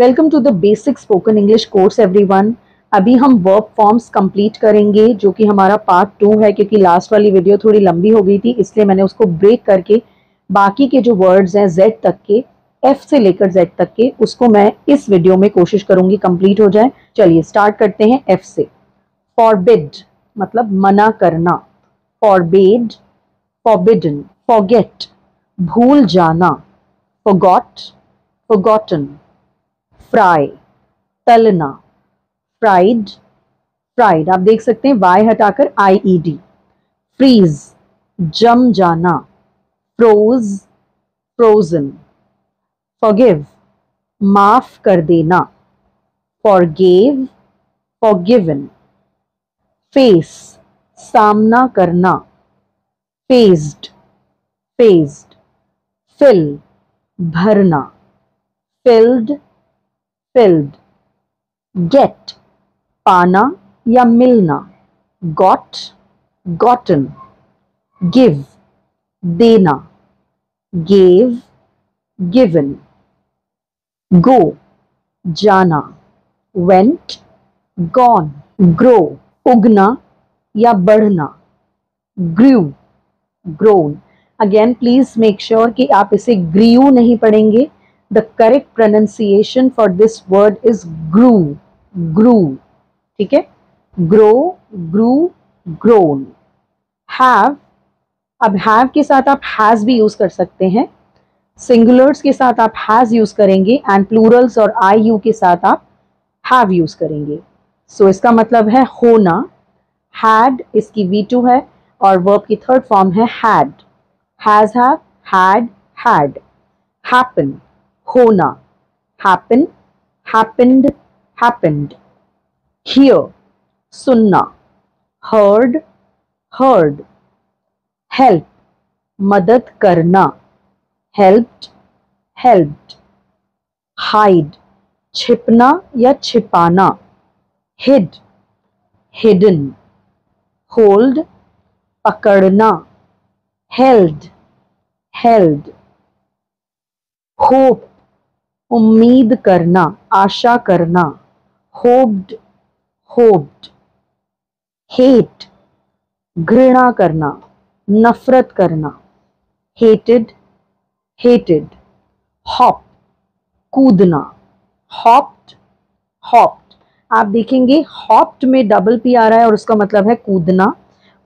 Welcome to the basic spoken English course everyone अभी हम verb forms complete करेंगे, जो कि हमारा पार्ट टू है, क्योंकि लास्ट वाली वीडियो थोड़ी लंबी हो गई थी, इसलिए मैंने उसको ब्रेक करके, बाकी के जो वर्ड्स हैं जेड तक के एफ़ से लेकर जेड तक के, उसको मैं इस वीडियो में कोशिश करूँगी कंप्लीट हो जाए। चलिए स्टार्ट करते हैं एफ़ से। फॉरबिड मतलब मना करना। फॉरबेड फॉरबिडन फॉरगेट भूल जाना। फॉरगॉट फॉरगॉटन फ्राई, तलना, फ्राइड फ्राइड, आप देख सकते हैं वाई हटाकर आई ई डी फ्रीज, जम जाना फ्रोज फ्रोजन फॉरगिव माफ़ कर देना फॉरगेव फॉरगिवन फेस सामना करना फेज्ड फेज्ड फिल भरना फिल्ड फिल्ड गेट पाना या मिलना गॉट गॉटन गिव देना गेव गिवन गो जाना वेंट गॉन ग्रो उगना या बढ़ना grew grown again please make sure कि आप इसे ग्रीव नहीं पढ़ेंगे। The correct pronunciation for this word is grew grew ठीक है? ग्रो ग्रू ग्रोन हैव अब हैव के साथ आप हैज़ भी यूज़ कर सकते हैं। सिंगुलर्स के साथ आप हैज़ यूज़ करेंगे एंड प्लूरल्स और आई यू के साथ आप हैव यूज़ करेंगे। सो so, इसका मतलब है होना। हैड इसकी वी टू है और वर्ब की थर्ड फॉर्म है had has have had had happen होना। हैपन हैपेंड हैपेंड हियर सुनना। हर्ड हर्ड हेल्प मदद करना। हेल्प्ड हेल्प्ड हाइड छिपना या छिपाना। हिड हिडन होल्ड पकड़ना। हेल्ड हेल्ड होप उम्मीद करना आशा करना होप्ड होप्ड हेट घृणा करना नफरत करना हेटेड हेटेड हॉप कूदना हॉप्ड हॉप्ड आप देखेंगे हॉप्ड में डबल पी आ रहा है और उसका मतलब है कूदना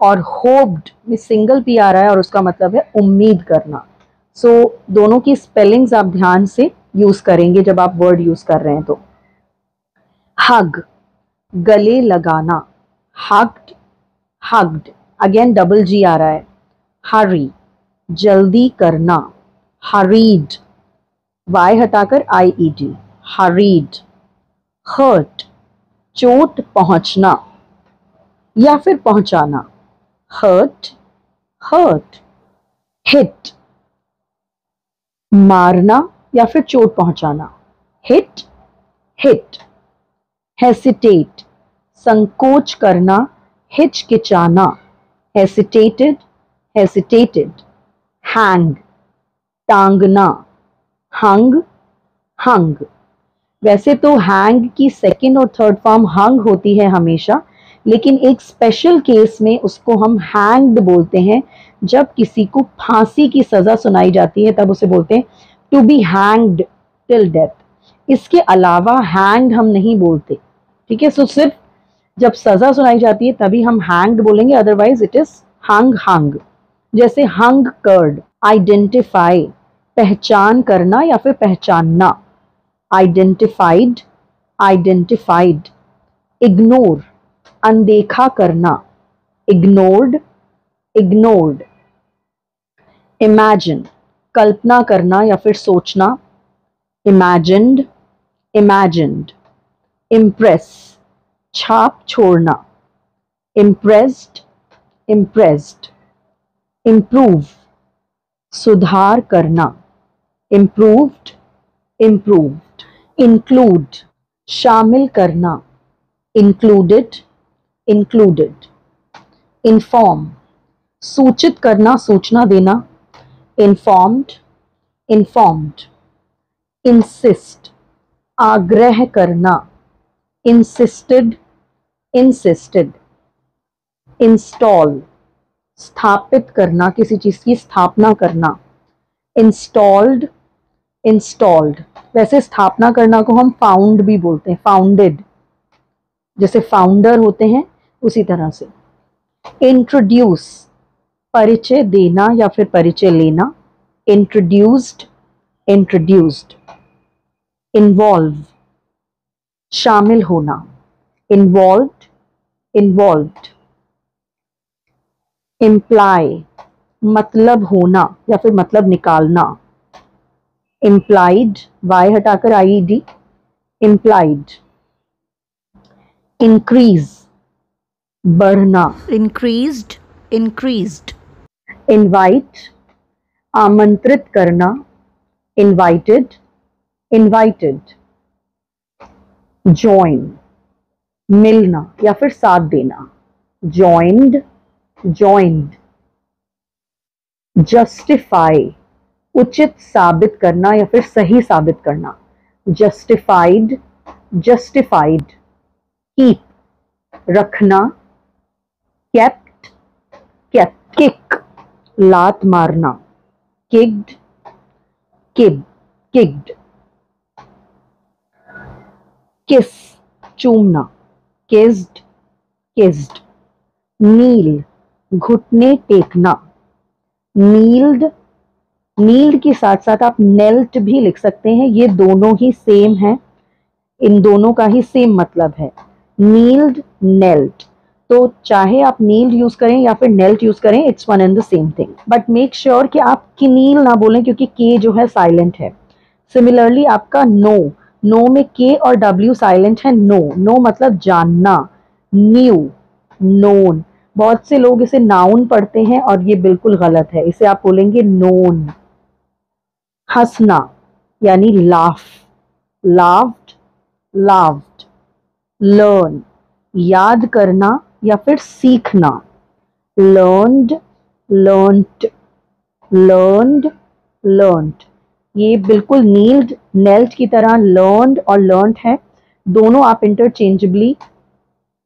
और होप्ड में सिंगल पी आ रहा है और उसका मतलब है उम्मीद करना. सो so, दोनों की स्पेलिंग्स आप ध्यान से यूज़ करेंगे जब आप वर्ड यूज़ कर रहे हैं तो। हग गले लगाना। Hugged hugged again double G आ रहा है। हरी जल्दी करना। हरीड वाई हटाकर I E D hurried hurt चोट पहुँचना। या फिर पहुंचाना। Hurt, hurt, हिट मारना या फिर चोट पहुंचाना। हिट हिट हेसिटेट संकोच करना, हिचकिचाना। हेसिटेटेड हेसिटेटेड हैंग टांगना। हंग हंग वैसे तो हैंग की सेकेंड और थर्ड फॉर्म हंग होती है हमेशा, लेकिन एक स्पेशल केस में उसको हम हैंग्ड बोलते हैं। जब किसी को फांसी की सज़ा सुनाई जाती है, तब उसे बोलते हैं to be hanged till death इसके अलावा हैंग हम नहीं बोलते। ठीक है? सो सिर्फ़ जब सज़ा सुनाई जाती है, तभी हम हैंग्ड बोलेंगे। Otherwise it is hung hung जैसे हंग कर्ड आइडेंटिफाई पहचान करना या फिर पहचानना। आइडेंटिफाइड आइडेंटिफाइड इग्नोर अनदेखा करना। इग्नोर्ड इग्नोर्ड इमेजिन कल्पना करना या फिर सोचना इमेजिन्ड इमेजिन्ड इम्प्रेस छाप छोड़ना इम्प्रेस्ड इम्प्रेस्ड इम्प्रूव सुधार करना इम्प्रूव्ड इम्प्रूव्ड इंक्लूड शामिल करना इंक्लूडेड इंक्लूडेड इन्फॉर्म सूचित करना, सूचना देना इन्फॉर्म्ड इन्फॉर्म्ड इंसिस्ट आग्रह करना इंसिस्टेड इंसिस्टेड इंस्टॉल स्थापित करना, किसी चीज़ की स्थापना करना इंस्टॉल्ड इंस्टॉल्ड वैसे स्थापना करना को हम फाउंड भी बोलते हैं फाउंडेड जैसे फाउंडर होते हैं, उसी तरह से इंट्रोड्यूस परिचय देना या फिर परिचय लेना इंट्रोड्यूस्ड इंट्रोड्यूस्ड इन्वॉल्व शामिल होना इन्वॉल्व इन्वॉल्व इम्प्लाई मतलब होना या फिर मतलब निकालना इम्प्लाइड वाई हटाकर आई डी इम्प्लाइड इंक्रीज बढ़ना। Increased increased इनवाइट आमंत्रित करना इनवाइटेड इनवाइटेड जॉइन मिलना या फिर साथ देना जॉइंड जॉइंड जस्टिफाई उचित साबित करना या फिर सही साबित करना जस्टिफाइड जस्टिफाइड कीप रखना केप्ट केप्ट किक लात मारना। किग्ड किड किक्ड किस, चूमना। Kissed kissed. नील, घुटने टेकना। नील्ड नील्ड के साथ साथ आप नेल्ट भी लिख सकते हैं। ये दोनों ही सेम है। इन दोनों का ही सेम मतलब है। Kneeled, knelt. तो चाहे आप नील यूज़ करें या फिर नेल्ट यूज़ करें it's one and the same thing but make sure कि आप किनील ना बोलें क्योंकि के जो है साइलेंट है। सिमिलरली आपका नो नो में के और डब्ल्यू साइलेंट है नो नो मतलब जानना न्यू नोन बहुत से लोग इसे नाउन पढ़ते हैं और ये बिल्कुल गलत है। इसे आप बोलेंगे नोन हंसना, यानी लाफ लाफ्ड लाफ्ड लर्न याद करना या फिर सीखना। लर्नड लर्नड लर्नड लर्नड ये बिल्कुल नील्ड नेल्ट की तरह लर्नड और लर्नड है। दोनों आप इंटरचेंजेबली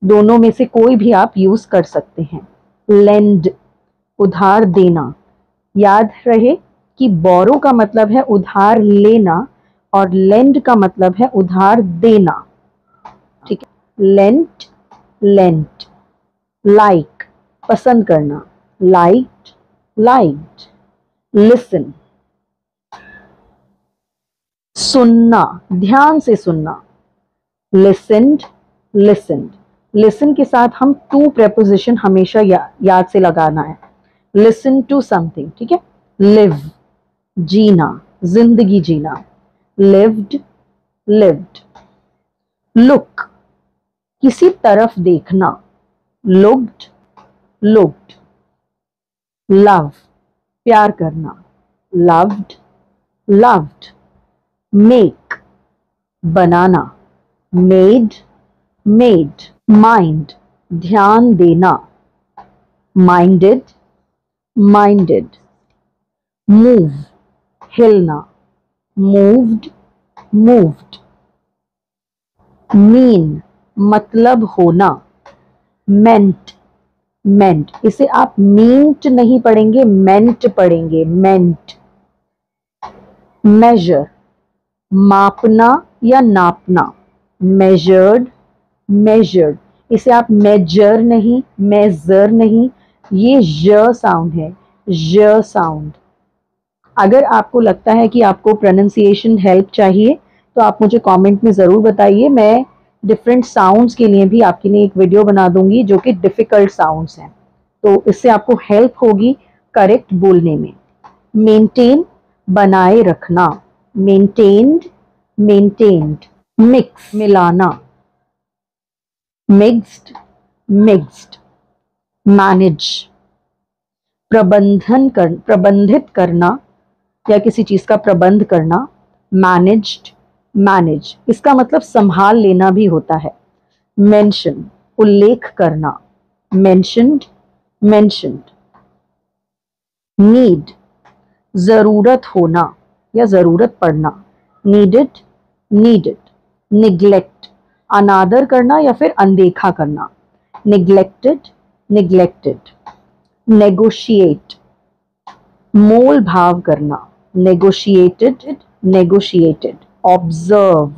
दोनों में से कोई भी आप यूज़ कर सकते हैं। लेंड उधार देना। याद रहे कि बोरो का मतलब है उधार लेना और लेंड का मतलब है उधार देना। ठीक है? लेंट लेंट लाइक पसंद करना। लाइट लाइट लिसन सुनना ध्यान से सुनना। लिसनड लिसनड लिसन के साथ हम टू प्रेपोजिशन हमेशा या, याद से लगाना है। लिसन टू समथिंग ठीक है? लिव जीना ज़िंदगी जीना। लिव्ड लिव्ड लुक किसी तरफ़ देखना। लुक्ड लुक्ड लव प्यार करना, लव्ड लव्ड मेक बनाना मेड मेड माइंड ध्यान देना माइंडेड माइंडेड मूव हिलना मूव्ड मूव्ड मीन मतलब होना मेंट मेंट इसे आप मींट नहीं पढ़ेंगे मेंट पढ़ेंगे मेंट मेजर मापना या नापना? मेजर्ड मेजर्ड इसे आप मेजर नहीं मेजर नहीं. ये ज साउंड है ज साउंड अगर आपको लगता है कि आपको प्रोनाउंसिएशन हेल्प चाहिए तो आप मुझे कमेंट में ज़रूर बताइए। मैं डिफरेंट साउंड्स के लिए भी आपके लिए एक वीडियो बना दूँगी जो कि डिफ़िकल्ट साउंड्स हैं। तो इससे आपको हेल्प होगी करेक्ट बोलने में। मेंटेन बनाए रखना। मेंटेन्ड मेंटेन्ड मिक्स मिलाना। मिक्स्ड मिक्स्ड मैनेज प्रबंधन कर, प्रबंधित करना या किसी चीज़ का प्रबंध करना। मैनेज्ड मैनेज इसका मतलब संभाल लेना भी होता है। मेंशन उल्लेख करना। मेंशनड मेंशनड नीड ज़रूरत होना या ज़रूरत पड़ना। नीडेड नीडेड निग्लेक्ट अनादर करना या फिर अनदेखा करना। निग्लेक्टेड निग्लेक्टेड नेगोशिएट मोल भाव करना। नेगोशिएटेड नेगोशिएटेड ऑब्ज़र्व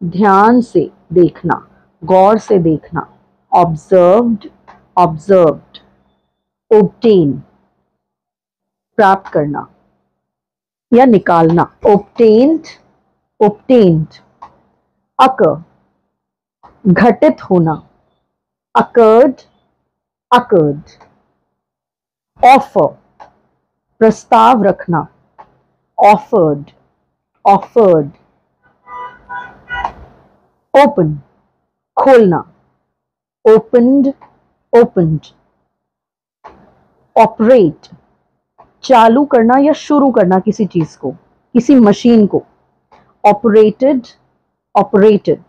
ध्यान से देखना, गौर से देखना ऑब्जर्व्ड ऑब्जर्व्ड ओब्टेन प्राप्त करना, या निकालना ओब्टेन्ड ओब्टेन्ड अकर घटित होना अकर्ड अकर्ड ऑफ़र प्रस्ताव रखना ऑफर्ड ऑफर्ड ओपन खोलना ओपनड ओपनड ऑपरेट चालू करना या शुरू करना किसी चीज़ को, किसी मशीन को ऑपरेटेड ऑपरेटेड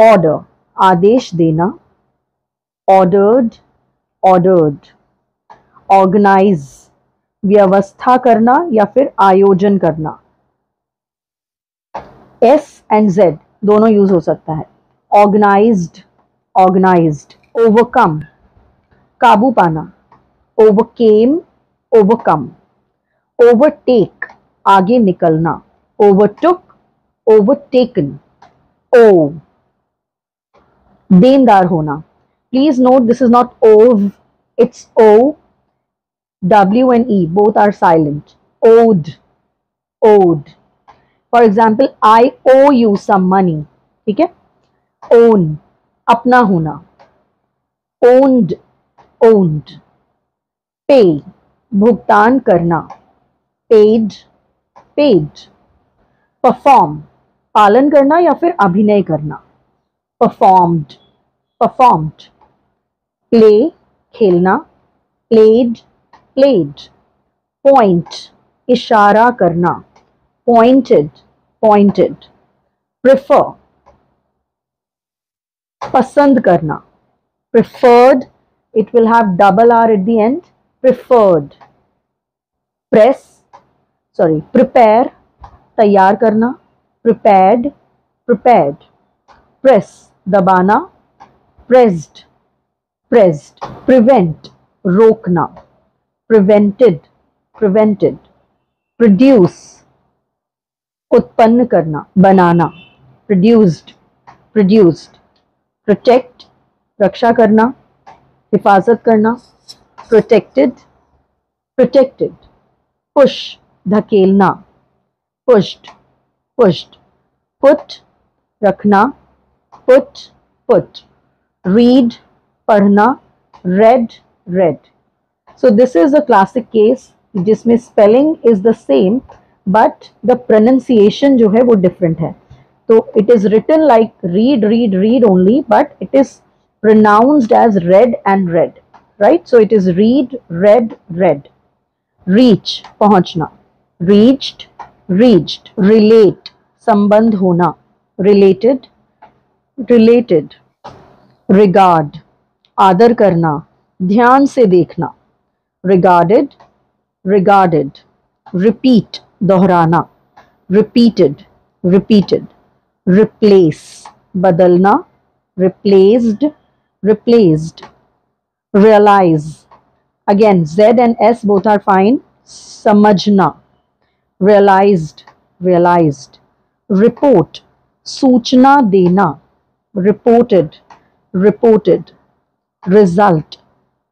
ऑर्डर आदेश देना ऑर्डर्ड ऑर्डर्ड ऑर्गेनाइज व्यवस्था करना या फिर आयोजन करना एस एंड जेड दोनों यूज़ हो सकता है ऑर्गेनाइज्ड ऑर्गेनाइज्ड ओवरकम काबू पाना ओवरकेम ओवरकम ओवरटेक आगे निकलना ओवरटुक ओवरटेकन ओ देनदार होना please note this is not ow it's owe W and E both are silent. Owed, owed. For example I owe you some money ठीक है? Own अपना होना. ओन्ड ओन्ड पे भुगतान करना. पेड पेड परफॉर्म पालन करना या फिर अभिनय करना? परफॉर्म्ड परफॉर्म्ड प्ले खेलना. प्लेड प्लेड पॉइंट इशारा करना. Pointed pointed prefer पसंद करना preferred it will have double r at the end preferred press sorry prepare तैयार करना prepared prepared press दबाना pressed pressed prevent रोकना prevented prevented produce उत्पन्न करना, बनाना प्रोड्यूस्ड प्रोड्यूस्ड प्रोटेक्ट रक्षा करना, हिफाजत करना प्रोटेक्टेड प्रोटेक्टेड पुश धकेलना पुश्ड पुश्ड पुट रखना पुट पुट रीड पढ़ना read read so this is a classic case जिसमें spelling is the same but the pronunciation जो है वो डिफरेंट है। तो it is written like read read read only but it is pronounced as red and red right so it is read read read reach पहुँचना। Reached reached relate संबंध होना। Related related regard आदर करना। ध्यान से देखना। रिगार्डेड रिगार्डेड रिपीट दोहराना। Repeated repeated replace बदलना। Replaced replaced realise again Z and S both are fine समझना। रियलाइज़ रियलाइज़ रिपोर्ट सूचना देना। रिपोर्टेड रिपोर्टेड रिज़ल्ट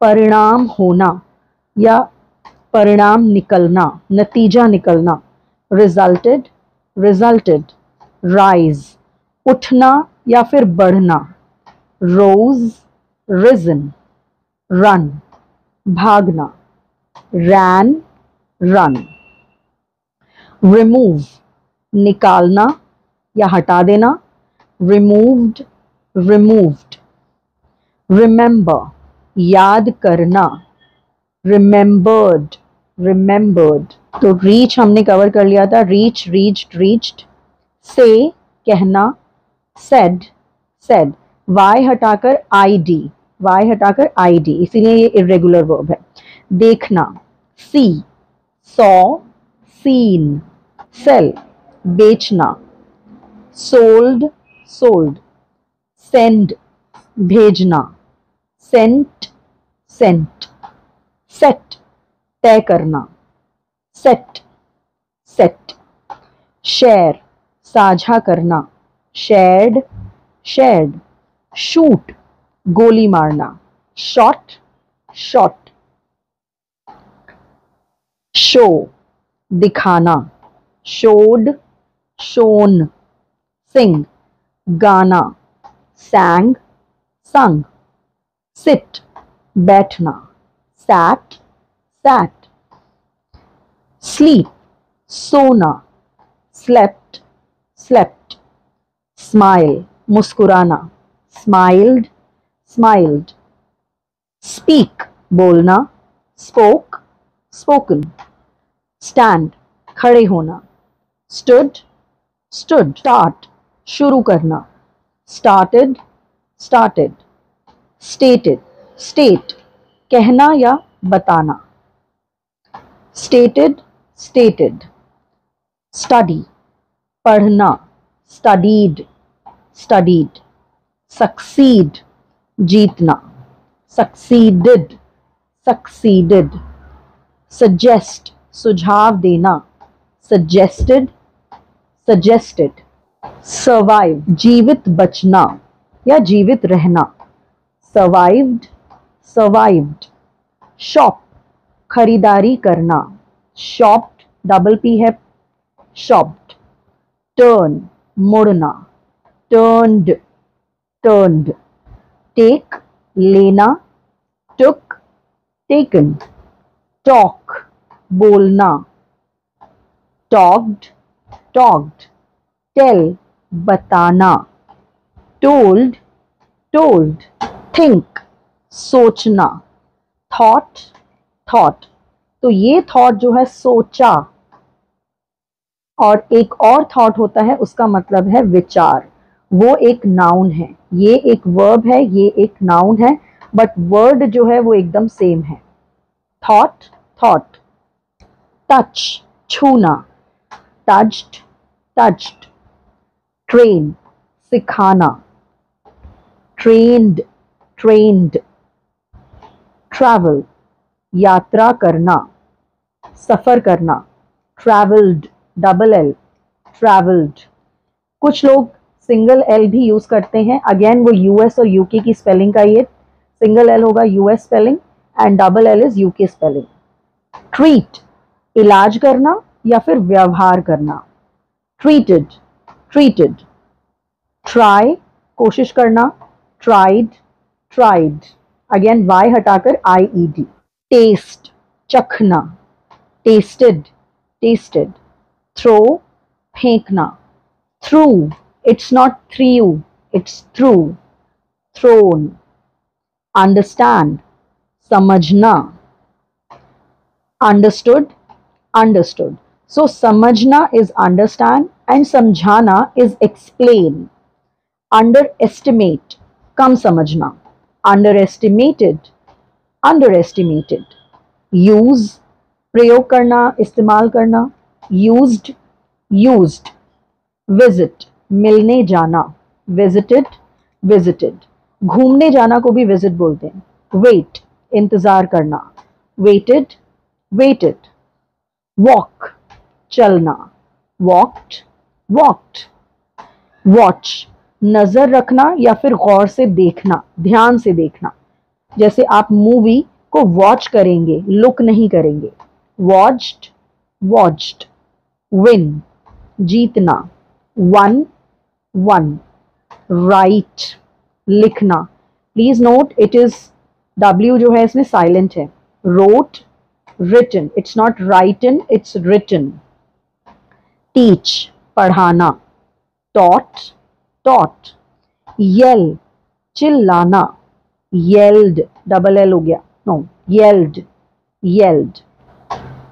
परिणाम होना। या परिणाम निकलना, नतीजा निकलना रिजल्टेड रिजल्टेड राइज उठना या फिर बढ़ना रोज रिजन रन भागना रैन रन रिमूव निकालना या हटा देना रिमूवड रिमूव्ड रिमेंबर याद करना रिमेंबर्ड रिमेंबर्ड तो रीच हमने कवर कर लिया था. रीच रीच्ड रीच्ड से कहना सेड सेड वाई हटाकर आई डी वाई हटाकर आई डी इसीलिए ये इरेगुलर वर्ब है. देखना. सी सॉ सीन सेल बेचना. सोल्ड सोल्ड सेंड भेजना. सेंट सेंट सेट तय करना। सेट सेट शेयर साझा करना। शेयर्ड शेयर्ड शूट गोली मारना। शॉट शॉट शो दिखाना। शोड शोन सिंग गाना। सैंग संग सिट बैठना। सैट sat sleep सोना slept slept smile मुस्कुराना smiled smiled speak बोलना spoke spoken stand खड़े होना stood stood start शुरू करना started started stated state कहना या बताना stated stated study पढ़ना studied studied succeed जीतना succeeded succeeded suggest सुझाव देना suggested suggested survive जीवित बचना या जीवित रहना survived survived shop खरीदारी करना। शॉप्ड डबल पी है, शॉप्ड। टर्न, मुड़ना। Turned turned. टेक, लेना। Took, taken. टॉक, बोलना। टॉक्ड टॉक्ड टेल, बताना। Told told. थिंक, सोचना। Thought thought. तो ये थॉट जो है सोचा। और एक और थॉट होता है, उसका मतलब है विचार। वो एक नाउन है। ये एक वर्ब है, ये एक नाउन है बट वर्ड जो है वो एकदम सेम है। थॉट थॉट टच छूना। टच्ड टच्ड ट्रेन सिखाना। ट्रेन्ड ट्रेन्ड ट्रैवल यात्रा करना, सफ़र करना ट्रैवल्ड डबल एल ट्रैवल्ड कुछ लोग सिंगल एल भी यूज़ करते हैं। अगेन वो यूएस और यूके की स्पेलिंग का ये सिंगल एल होगा US spelling and double L is UK spelling treat इलाज करना या फिर व्यवहार करना। ट्रीटेड ट्रीटेड ट्राई कोशिश करना। ट्राइड ट्राइड अगेन वाई हटाकर I E D taste, chakna, tasted, tasted, throw, phekna, through, it's not through, it's through, thrown, understand, samajna, understood, understood. So samajna is understand and samjhana is explain. Underestimate, kam samajna, underestimated, estimated use प्रयोग करना, इस्तेमाल करना. Used used visit मिलने जाना. Visited visited घूमने जाना को भी विज़िट बोलते हैं. वेट इंतज़ार करना. वेटेड वेटेड वॉक चलना. वॉक्ड वॉक्ड वॉच नज़र रखना या फिर गौर से देखना, ध्यान से देखना. जैसे आप मूवी को वॉच करेंगे लुक नहीं करेंगे। वॉच्ड वॉच्ड विन जीतना वन वन राइट लिखना। Please note it is W जो है इसमें साइलेंट है। Wrote written it's not written it's written teach पढ़ाना। टॉट टॉट यल चिल्लाना। येल्ड डबल एल हो गया. नो येल्ड येल्ड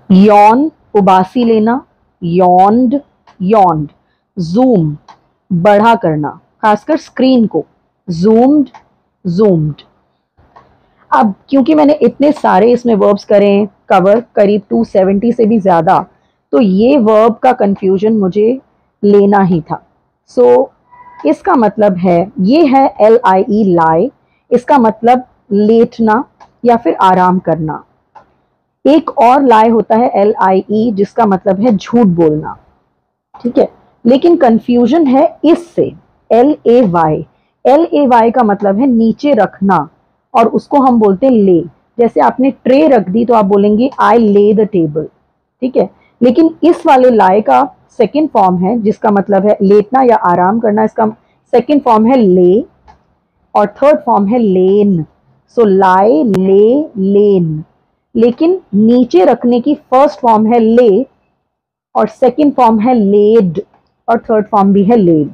यौन उबासी लेना. यौंड यौंड जूम बढ़ा करना. खासकर स्क्रीन को. जूम्ड जूम्ड अब क्योंकि मैंने इतने सारे इसमें वर्ब्स करे हैं कवर करीब 270 से भी ज़्यादा तो ये वर्ब का कंफ्यूजन मुझे लेना ही था. सो so, इसका मतलब है ये है एल आई ई लाई इसका मतलब लेटना या फिर आराम करना। एक और लाई होता है एल आई ई जिसका मतलब है झूठ बोलना। ठीक है? लेकिन कंफ्यूजन है इससे। L A Y L A Y का मतलब है नीचे रखना, और उसको हम बोलते हैं ले जैसे आपने ट्रे रख दी तो आप बोलेंगे आई ले द टेबल ठीक है? लेकिन इस वाले लाए का सेकेंड फॉर्म है, जिसका मतलब है लेटना या आराम करना, इसका सेकेंड फॉर्म है ले और थर्ड फॉर्म है लेन। सो लाए ले, लेन। लेकिन नीचे रखने की फ़र्स्ट फॉर्म है ले और सेकेंड फॉर्म है लेड और थर्ड फॉर्म भी है लेड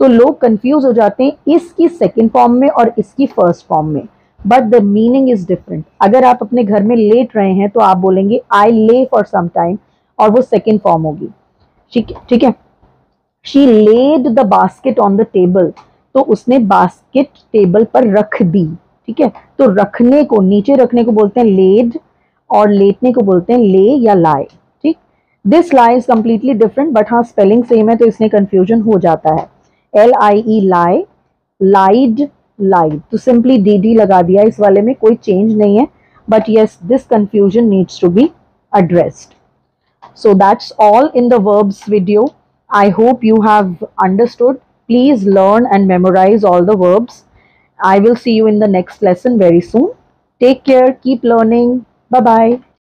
तो लोग कंफ्यूज हो जाते हैं इसकी सेकेंड फॉर्म में और इसकी फ़र्स्ट फॉर्म में। But the meaning is different अगर आप अपने घर में लेट रहे हैं तो आप बोलेंगे आई ले फॉर सम टाइम और वो सेकेंड फॉर्म होगी। ठीक ठीक है? She laid the basket on the table तो उसने बास्केट टेबल पर रख दी, ठीक है? तो रखने को, नीचे रखने को बोलते हैं लेड और लेटने को बोलते हैं ले या लाए ठीक? This lie is completely different but हाँ स्पेलिंग सेम है तो इसमें कंफ्यूजन हो जाता है। L I E lie lied lied तो सिंपली डी डी लगा दिया, इस वाले में कोई चेंज नहीं है but yes this confusion needs to be addressed. So that's all in the verbs video. I hope you have understood. Please learn and memorize all the verbs. I will see you in the next lesson very soon. Take care. Keep learning. Bye bye